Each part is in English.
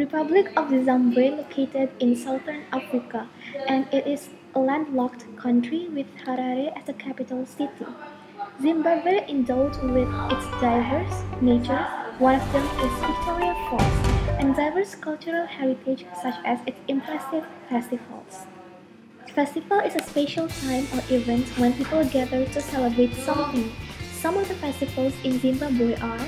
Republic of Zimbabwe located in southern Africa, and it is a landlocked country with Harare as the capital city. Zimbabwe endowed with its diverse nature, one of them is Victoria Falls, and diverse cultural heritage such as its impressive festivals. Festival is a special time or event when people gather to celebrate something. Some of the festivals in Zimbabwe are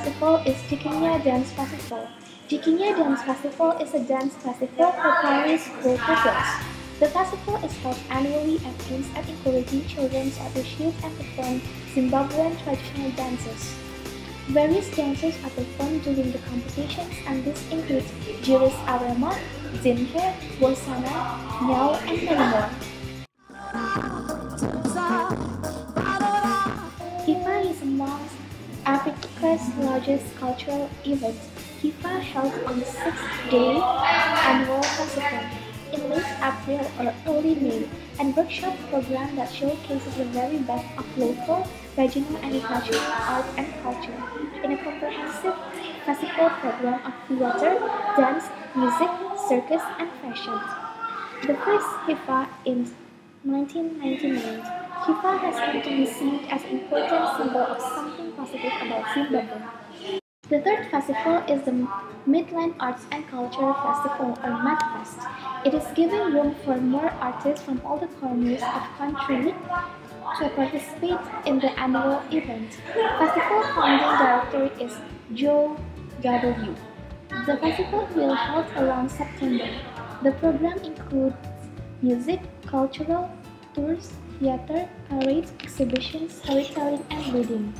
festival is Jikinya Dance Festival. Jikinya Dance Festival is a dance festival for primary school pupils. The festival is held annually and aims at encouraging children to appreciate and perform Zimbabwean traditional dances. Various dances are performed during the competitions and this includes Juris Arama, Zinke, Bosana, Nyao, and many more. Africa's largest cultural event, HIFA held on the sixth-day annual festival. In late April or early May, and workshop program that showcases the very best of local, regional, and international art and culture. In a comprehensive festival program of theater, dance, music, circus, and fashion. The first HIFA in 1999 HIFA has come to be seen as an important symbol of something positive about Zimbabwe. The third festival is the Midland Arts and Culture Festival or MADFest. It is giving room for more artists from all the corners of the country to participate in the annual event. Festival founding director is Joe W. The festival will hold around September. The program includes music, cultural tours, theater, parades, exhibitions, storytelling, and reading.